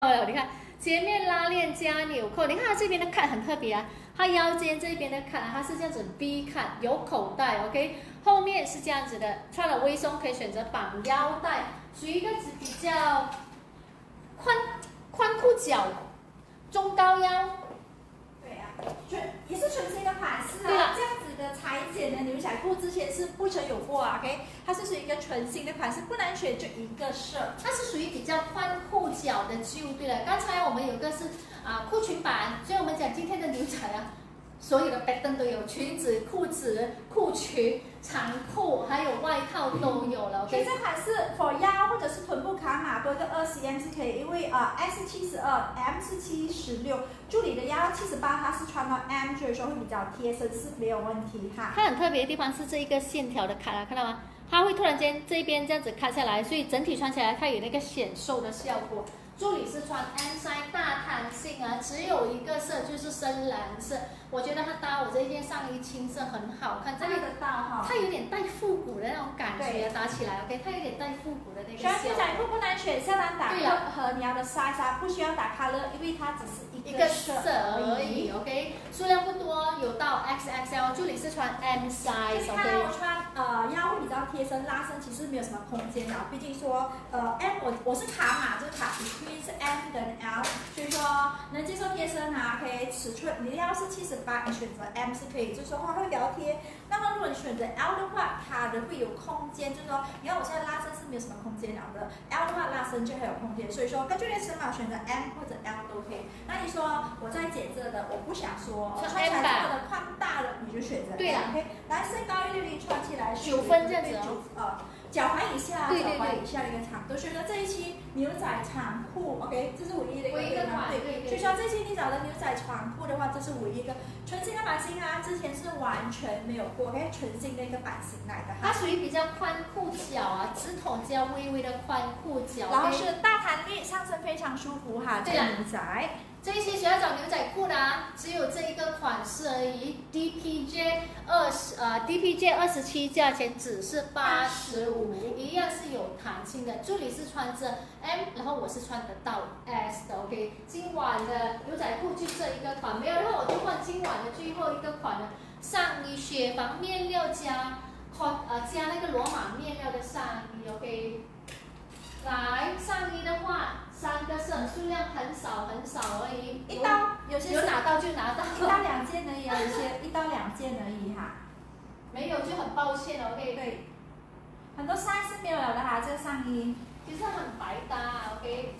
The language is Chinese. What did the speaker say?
哦，你看前面拉链加纽扣，你看它这边的看很特别啊，它腰间这边的看它是这样子 B 看，有口袋，OK，后面是这样子的，穿了微松可以选择绑腰带，属于一个比较宽宽裤脚，中高腰。对啊纯也是纯新的款式啊，这样子的裁剪的牛仔裤之前是不曾有过啊，OK，它是属于一个纯新的款式，不难选就一个色，它是属于比较宽裤脚的就对了。刚才我们有个是啊裤裙版，所以我们讲今天的牛仔啊。所有的摆灯都有，裙子、裤子、裤裙、长裤，还有外套都有了。所以这款是 for 腰或者是臀部卡码多一个二十 M 是可以，因为啊 S 七十二，M 是七十六，助理的腰七十八，它是穿到 M，所以说会比较贴身是没有问题哈。它很特别的地方是这一个线条的卡啦，看到吗？它会突然间这边这样子卡下来，所以整体穿起来它有那个显瘦的效果。助理是穿 M size 大弹性啊，只有一个色就是深蓝色，我觉得它搭我这件上衣青色很好看，这个的搭哈，它有点带复古的那种感觉，搭起来 OK，它有点带复古的那个。选牛仔裤不难选，下单打和你要的 size 啊，不需要打 color，因为它只是一个色而已，OK，数量不多，有到 XXL，助理是穿 M size OK。我穿呃腰会比较贴身，拉伸其实没有什么空间的，毕竟说呃 M 我我是卡码，就是卡。是 M 跟 L，所以说能接受贴身啊，可以尺寸，你的腰是七十八，你选择 M 是可以，就是说话会比较贴。那么如果你选择 L 的话，它的会有空间，就是说，你看我现在拉伸是没有什么空间了的，L 的话拉伸就很有空间，所以说根据你的尺码选择 M 或者 L 都可以。那你说我在减这的，我不想说穿起来这么的宽大的，你就选择 M，OK。来身高一六零穿起来九分这样子哦。脚踝以下，脚踝以下的一个长度。所以说这一期牛仔长裤，OK，这是唯一的一个对。对，所以说这期你找的牛仔长裤的话，这是唯一一个纯新的版型啊，之前是完全没有过，OK，纯新的一个版型来的哈。它属于比较宽裤脚啊，直筒加微微的宽裤脚，然后是大弹力，上身非常舒服哈，这个牛仔。这一期想要找牛仔裤的啊，只有这一个款式而已。DPJ 二十呃，DPJ 二十七，价钱只是八十五，一样是有弹性的。助理是穿着 M，然后我是穿得到 S 的。OK，今晚的牛仔裤就这一个款，没有的话我就换今晚的最后一个款了。上衣雪纺面料加宽呃加那个罗马面料的上衣，OK。来上衣的话。数量很少很少而已。一刀有些有拿到就拿到，一刀两件而已啊，有些一刀两件而已哈。没有就很抱歉了，OK。对，很多 size 是没有了的哈，这个上衣其实很百搭，OK。